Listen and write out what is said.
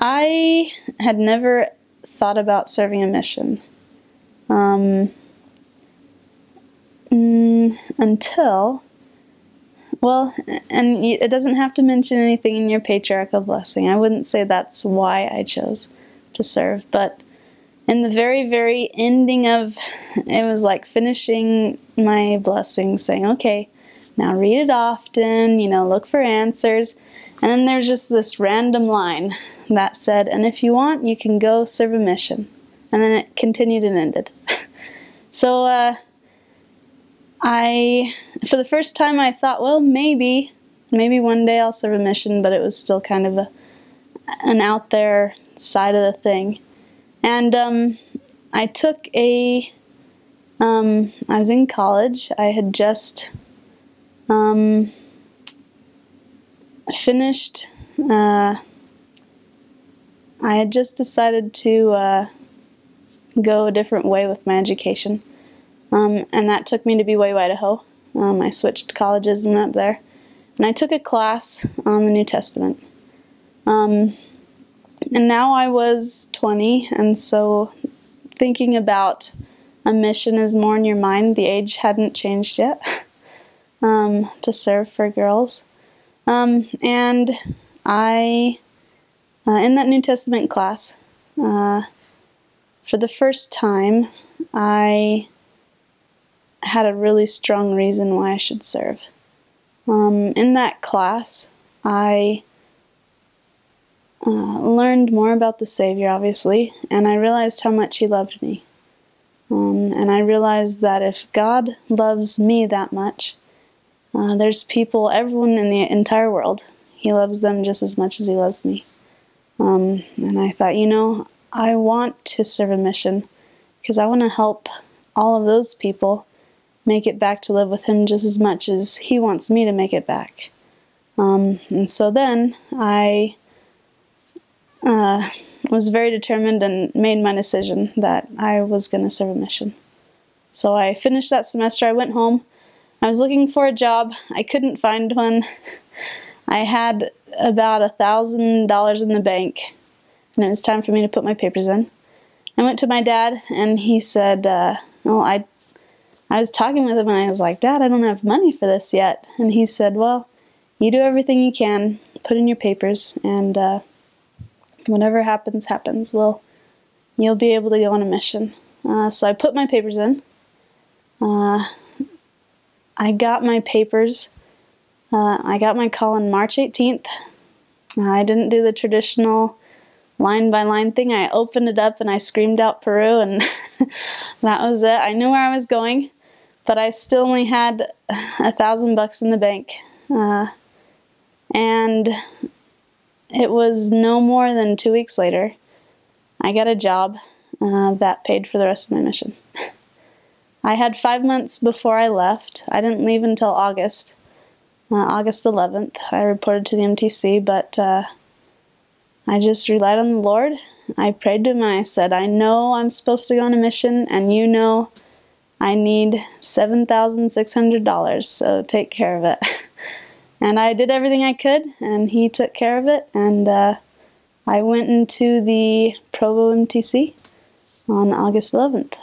I had never thought about serving a mission um, mm, until, well, and it doesn't have to mention anything in your patriarchal blessing. I wouldn't say that's why I chose to serve, but in the very, very ending of it was like finishing my blessing, saying, okay, now read it often, you know, look for answers. And then there's just this random line that said, and if you want, you can go serve a mission. And then it continued and ended. so, uh, I, for the first time, I thought, well, maybe, maybe one day I'll serve a mission, but it was still kind of a, an out there side of the thing. And um, I took a, um, I was in college. I had just um, finished, uh, I had just decided to uh, go a different way with my education. Um, and that took me to BYU, Idaho. Um, I switched colleges and up there. And I took a class on the New Testament. Um, and now I was 20, and so thinking about a mission is more in your mind. The age hadn't changed yet um, to serve for girls. Um, and I, uh, in that New Testament class, uh, for the first time, I had a really strong reason why I should serve. Um, in that class, I uh, learned more about the Savior, obviously, and I realized how much He loved me. Um, and I realized that if God loves me that much, uh, there's people, everyone in the entire world, He loves them just as much as He loves me. Um, and I thought, you know, I want to serve a mission because I want to help all of those people make it back to live with Him just as much as He wants me to make it back. Um, and so then I uh, was very determined and made my decision that I was going to serve a mission. So I finished that semester. I went home. I was looking for a job. I couldn't find one. I had about a thousand dollars in the bank, and it was time for me to put my papers in. I went to my dad, and he said, uh, "Well, I." I was talking with him, and I was like, "Dad, I don't have money for this yet." And he said, "Well, you do everything you can. Put in your papers, and uh, whatever happens, happens. Well, you'll be able to go on a mission. Uh, so I put my papers in. Uh, I got my papers. Uh, I got my call on March 18th. I didn't do the traditional line by line thing. I opened it up and I screamed out Peru, and that was it. I knew where I was going, but I still only had a thousand bucks in the bank. Uh, and it was no more than two weeks later, I got a job uh, that paid for the rest of my mission. I had five months before I left. I didn't leave until August, uh, August 11th. I reported to the MTC, but uh, I just relied on the Lord. I prayed to Him and I said, I know I'm supposed to go on a mission, and you know I need $7,600, so take care of it. And I did everything I could, and he took care of it. And uh, I went into the Provo MTC on August 11th.